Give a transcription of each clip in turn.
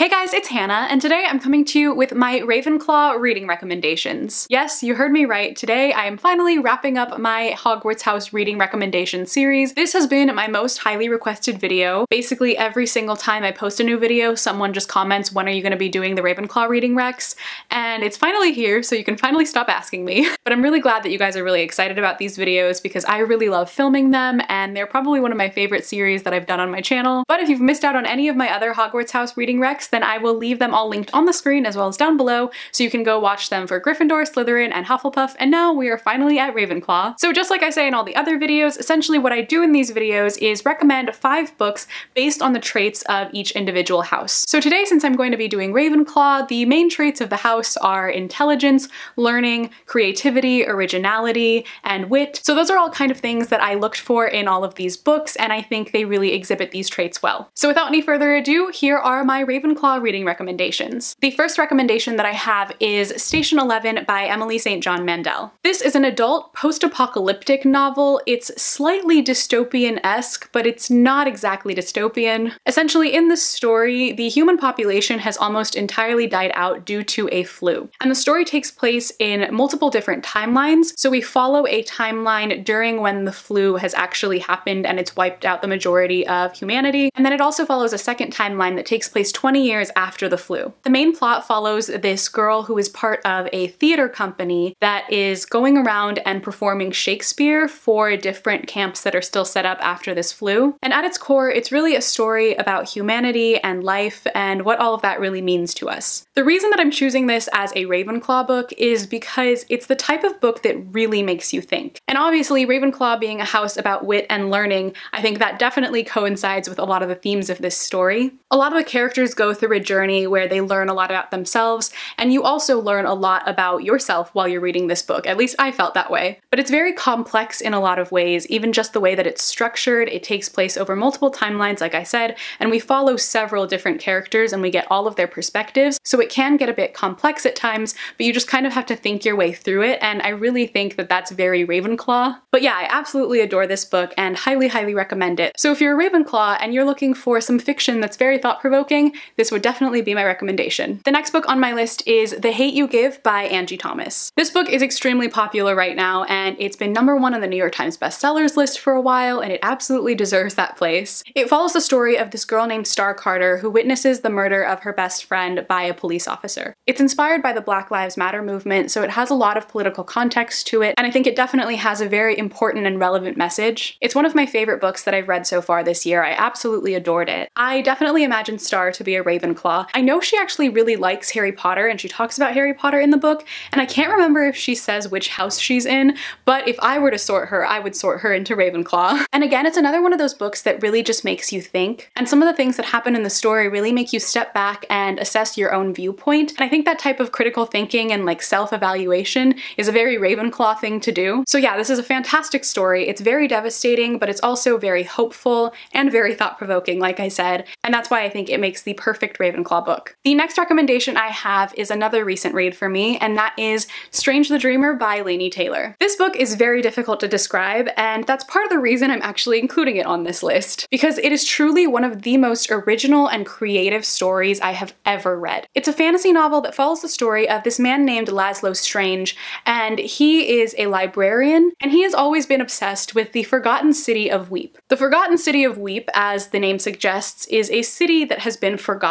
Hey guys, it's Hannah, and today I'm coming to you with my Ravenclaw reading recommendations. Yes, you heard me right. Today I am finally wrapping up my Hogwarts House reading recommendation series. This has been my most highly requested video. Basically every single time I post a new video, someone just comments, when are you going to be doing the Ravenclaw reading recs? And it's finally here, so you can finally stop asking me. but I'm really glad that you guys are really excited about these videos because I really love filming them, and they're probably one of my favorite series that I've done on my channel. But if you've missed out on any of my other Hogwarts House reading recs, then I will leave them all linked on the screen as well as down below, so you can go watch them for Gryffindor, Slytherin, and Hufflepuff, and now we are finally at Ravenclaw. So just like I say in all the other videos, essentially what I do in these videos is recommend five books based on the traits of each individual house. So today, since I'm going to be doing Ravenclaw, the main traits of the house are intelligence, learning, creativity, originality, and wit. So those are all kind of things that I looked for in all of these books, and I think they really exhibit these traits well. So without any further ado, here are my Ravenclaw reading recommendations. The first recommendation that I have is Station 11 by Emily St. John Mandel. This is an adult post-apocalyptic novel. It's slightly dystopian-esque, but it's not exactly dystopian. Essentially, in this story, the human population has almost entirely died out due to a flu. And the story takes place in multiple different timelines, so we follow a timeline during when the flu has actually happened and it's wiped out the majority of humanity. And then it also follows a second timeline that takes place 20 years after the flu. The main plot follows this girl who is part of a theater company that is going around and performing Shakespeare for different camps that are still set up after this flu. And at its core, it's really a story about humanity and life and what all of that really means to us. The reason that I'm choosing this as a Ravenclaw book is because it's the type of book that really makes you think. And obviously, Ravenclaw being a house about wit and learning, I think that definitely coincides with a lot of the themes of this story. A lot of the characters go through a journey where they learn a lot about themselves, and you also learn a lot about yourself while you're reading this book. At least I felt that way. But it's very complex in a lot of ways, even just the way that it's structured. It takes place over multiple timelines, like I said, and we follow several different characters and we get all of their perspectives, so it can get a bit complex at times, but you just kind of have to think your way through it, and I really think that that's very Ravenclaw. But yeah, I absolutely adore this book and highly, highly recommend it. So if you're a Ravenclaw and you're looking for some fiction that's very thought-provoking, this would definitely be my recommendation. The next book on my list is The Hate U Give by Angie Thomas. This book is extremely popular right now, and it's been number one on the New York Times bestsellers list for a while, and it absolutely deserves that place. It follows the story of this girl named Starr Carter who witnesses the murder of her best friend by a police officer. It's inspired by the Black Lives Matter movement, so it has a lot of political context to it, and I think it definitely has a very important and relevant message. It's one of my favorite books that I've read so far this year. I absolutely adored it. I definitely imagine Starr to be a Ravenclaw. I know she actually really likes Harry Potter and she talks about Harry Potter in the book, and I can't remember if she says which house she's in, but if I were to sort her, I would sort her into Ravenclaw. And again, it's another one of those books that really just makes you think, and some of the things that happen in the story really make you step back and assess your own viewpoint, and I think that type of critical thinking and like self-evaluation is a very Ravenclaw thing to do. So yeah, this is a fantastic story. It's very devastating, but it's also very hopeful and very thought-provoking, like I said, and that's why I think it makes the perfect Ravenclaw book. The next recommendation I have is another recent read for me, and that is Strange the Dreamer by Laini Taylor. This book is very difficult to describe, and that's part of the reason I'm actually including it on this list, because it is truly one of the most original and creative stories I have ever read. It's a fantasy novel that follows the story of this man named Lazlo Strange, and he is a librarian, and he has always been obsessed with the forgotten city of Weep. The forgotten city of Weep, as the name suggests, is a city that has been forgotten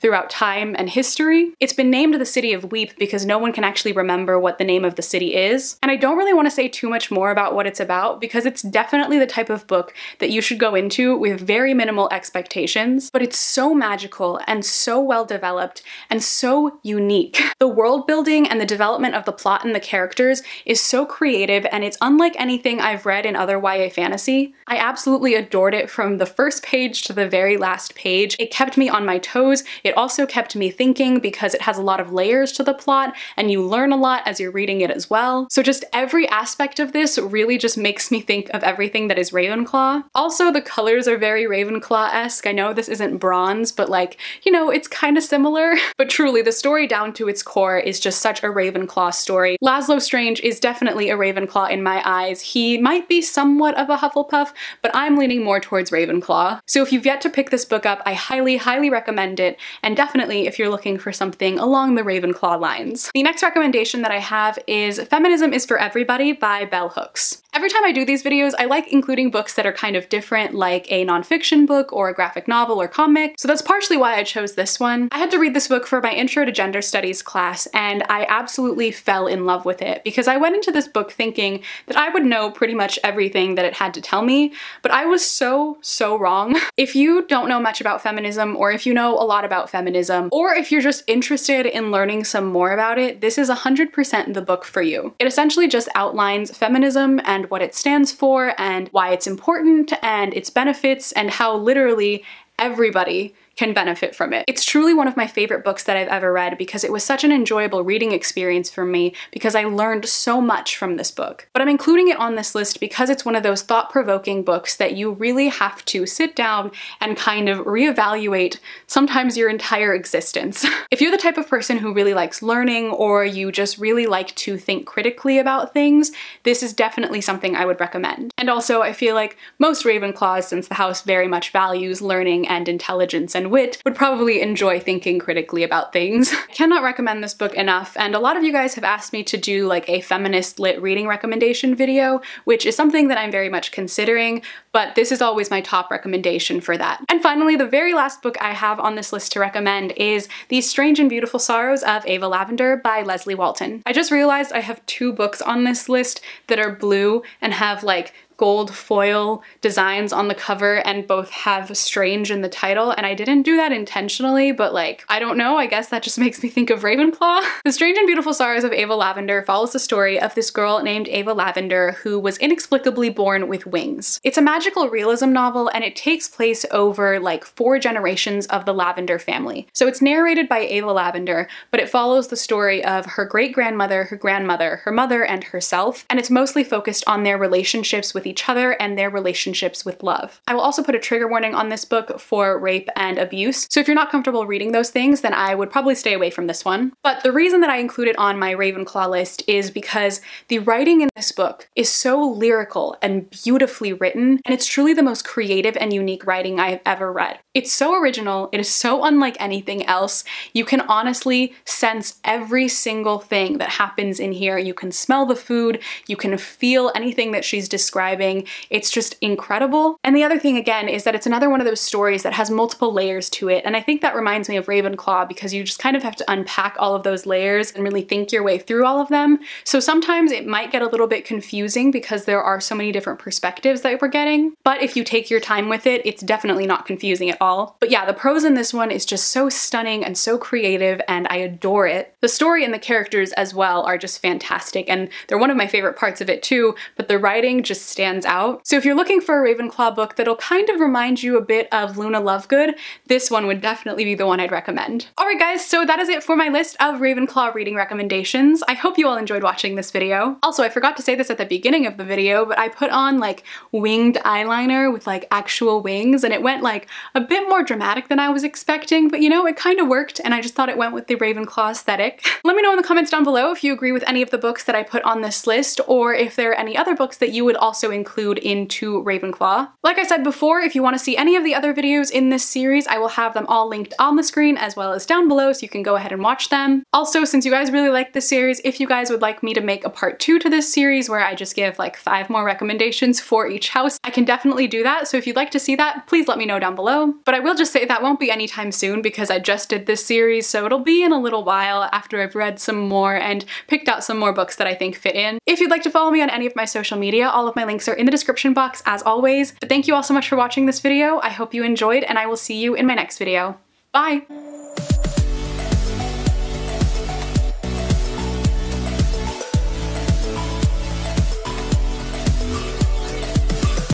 throughout time and history. It's been named the City of Weep because no one can actually remember what the name of the city is. And I don't really want to say too much more about what it's about because it's definitely the type of book that you should go into with very minimal expectations, but it's so magical and so well developed and so unique. The world building and the development of the plot and the characters is so creative and it's unlike anything I've read in other YA fantasy. I absolutely adored it from the first page to the very last page. It kept me on my toes. It also kept me thinking because it has a lot of layers to the plot and you learn a lot as you're reading it as well. So just every aspect of this really just makes me think of everything that is Ravenclaw. Also, the colors are very Ravenclaw-esque. I know this isn't bronze, but like, you know, it's kind of similar. But truly, the story down to its core is just such a Ravenclaw story. Lazlo Strange is definitely a Ravenclaw in my eyes. He might be somewhat of a Hufflepuff, but I'm leaning more towards Ravenclaw. So if you've yet to pick this book up, I highly, highly recommend recommend it, and definitely if you're looking for something along the Ravenclaw lines. The next recommendation that I have is Feminism is for Everybody by Bell Hooks. Every time I do these videos, I like including books that are kind of different, like a nonfiction book or a graphic novel or comic, so that's partially why I chose this one. I had to read this book for my Intro to Gender Studies class, and I absolutely fell in love with it because I went into this book thinking that I would know pretty much everything that it had to tell me, but I was so, so wrong. If you don't know much about feminism, or if you know a lot about feminism, or if you're just interested in learning some more about it, this is 100% the book for you. It essentially just outlines feminism and what it stands for and why it's important and its benefits and how literally everybody can benefit from it. It's truly one of my favorite books that I've ever read because it was such an enjoyable reading experience for me because I learned so much from this book. But I'm including it on this list because it's one of those thought-provoking books that you really have to sit down and kind of reevaluate sometimes your entire existence. if you're the type of person who really likes learning or you just really like to think critically about things, this is definitely something I would recommend. And also I feel like most Ravenclaws, since the house very much values learning and intelligence and wit would probably enjoy thinking critically about things. I cannot recommend this book enough, and a lot of you guys have asked me to do like a feminist lit reading recommendation video, which is something that I'm very much considering, but this is always my top recommendation for that. And finally, the very last book I have on this list to recommend is The Strange and Beautiful Sorrows of Ava Lavender by Leslye Walton. I just realized I have two books on this list that are blue and have like gold foil designs on the cover and both have strange in the title and I didn't do that intentionally but like I don't know I guess that just makes me think of Ravenclaw. the Strange and Beautiful Sorrows of Ava Lavender follows the story of this girl named Ava Lavender who was inexplicably born with wings. It's a magical realism novel and it takes place over like four generations of the Lavender family. So it's narrated by Ava Lavender but it follows the story of her great grandmother, her grandmother, her mother, and herself and it's mostly focused on their relationships with each other and their relationships with love. I will also put a trigger warning on this book for rape and abuse, so if you're not comfortable reading those things, then I would probably stay away from this one. But the reason that I include it on my Ravenclaw list is because the writing in this book is so lyrical and beautifully written, and it's truly the most creative and unique writing I have ever read. It's so original, it is so unlike anything else. You can honestly sense every single thing that happens in here. You can smell the food, you can feel anything that she's describing. It's just incredible. And the other thing again is that it's another one of those stories that has multiple layers to it. And I think that reminds me of Ravenclaw because you just kind of have to unpack all of those layers and really think your way through all of them. So sometimes it might get a little bit confusing because there are so many different perspectives that we're getting. But if you take your time with it, it's definitely not confusing at all. But yeah, the prose in this one is just so stunning and so creative and I adore it. The story and the characters as well are just fantastic and they're one of my favorite parts of it too, but the writing just stands stands out. So if you're looking for a Ravenclaw book that'll kind of remind you a bit of Luna Lovegood, this one would definitely be the one I'd recommend. Alright guys, so that is it for my list of Ravenclaw reading recommendations. I hope you all enjoyed watching this video. Also, I forgot to say this at the beginning of the video, but I put on like winged eyeliner with like actual wings and it went like a bit more dramatic than I was expecting, but you know, it kind of worked and I just thought it went with the Ravenclaw aesthetic. Let me know in the comments down below if you agree with any of the books that I put on this list or if there are any other books that you would also include into Ravenclaw. Like I said before, if you want to see any of the other videos in this series, I will have them all linked on the screen as well as down below so you can go ahead and watch them. Also, since you guys really like this series, if you guys would like me to make a part two to this series where I just give like five more recommendations for each house, I can definitely do that. So if you'd like to see that, please let me know down below. But I will just say that won't be anytime soon because I just did this series, so it'll be in a little while after I've read some more and picked out some more books that I think fit in. If you'd like to follow me on any of my social media, all of my links are in the description box as always. But thank you all so much for watching this video. I hope you enjoyed and I will see you in my next video. Bye!